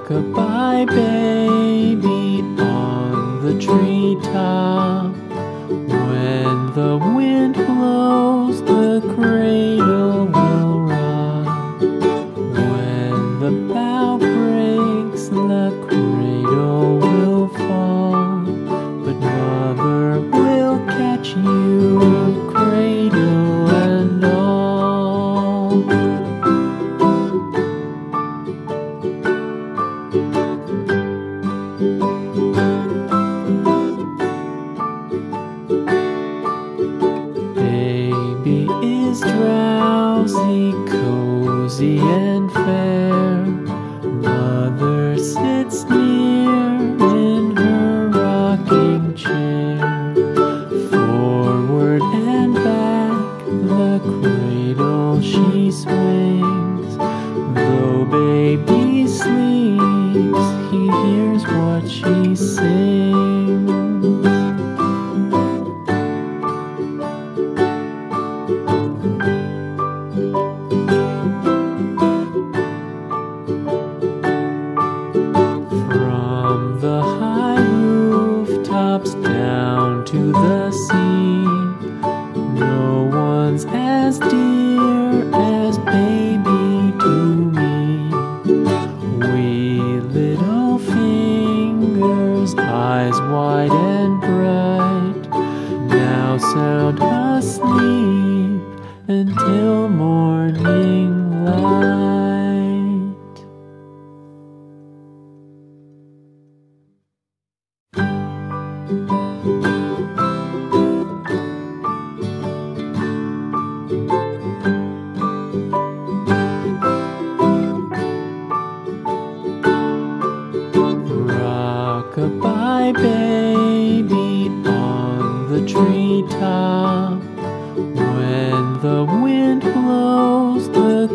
Rock-a-bye baby on the treetop. When the wind blows, the cozy and to the sea, no one's as dear as baby to me. Wee little fingers, eyes wide and bright, now sound asleep until morning light. Rock-a-bye treetop. When the wind blows, the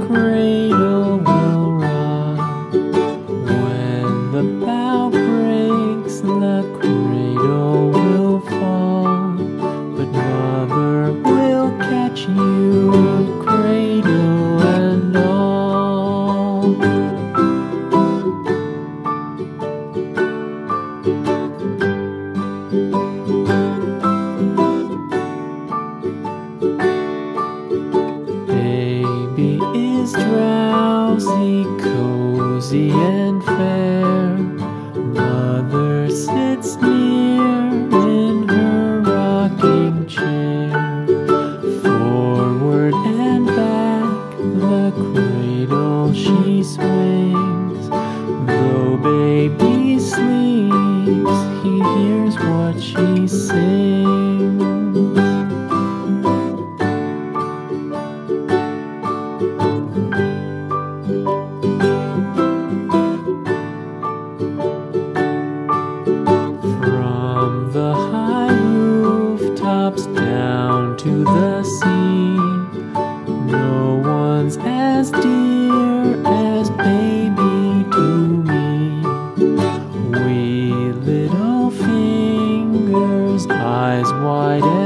is drowsy, cozy and fair. As wide. as.